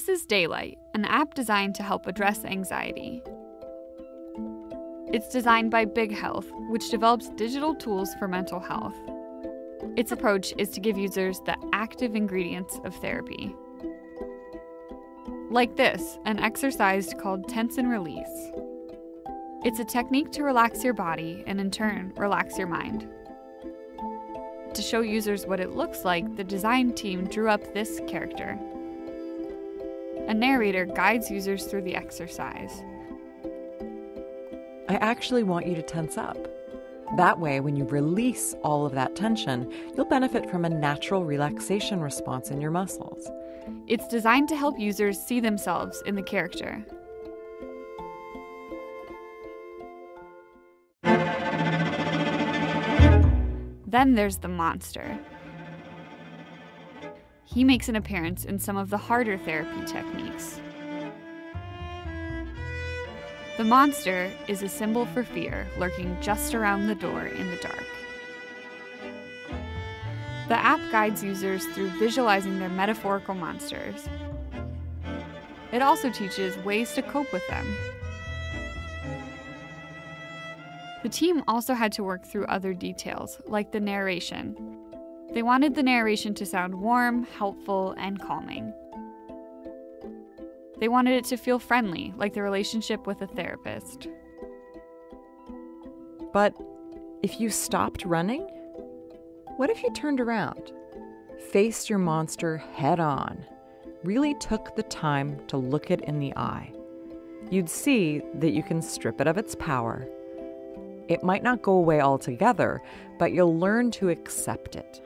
This is Daylight, an app designed to help address anxiety. It's designed by Big Health, which develops digital tools for mental health. Its approach is to give users the active ingredients of therapy. Like this, an exercise called Tense and Release. It's a technique to relax your body and, in turn, relax your mind. To show users what it looks like, the design team drew up this character. A narrator guides users through the exercise. I actually want you to tense up. That way, when you release all of that tension, you'll benefit from a natural relaxation response in your muscles. It's designed to help users see themselves in the character. Then there's the monster. He makes an appearance in some of the harder therapy techniques. The monster is a symbol for fear lurking just around the door in the dark. The app guides users through visualizing their metaphorical monsters. It also teaches ways to cope with them. The team also had to work through other details, like the narration. They wanted the narration to sound warm, helpful, and calming. They wanted it to feel friendly, like the relationship with a therapist. But if you stopped running? What if you turned around, faced your monster head on, really took the time to look it in the eye? You'd see that you can strip it of its power it might not go away altogether, but you'll learn to accept it.